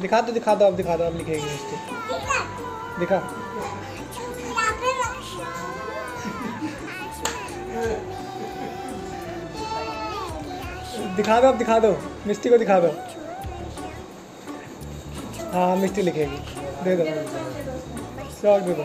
दिखा दो दिखा दो अब दिखा दो अब लिखेंगे इसके दिखा। दिखा दो आप दिखा दो। मिस्टी को दिखा दो। हाँ मिस्टी लिखेगी। दे दो। चौक दे। दो।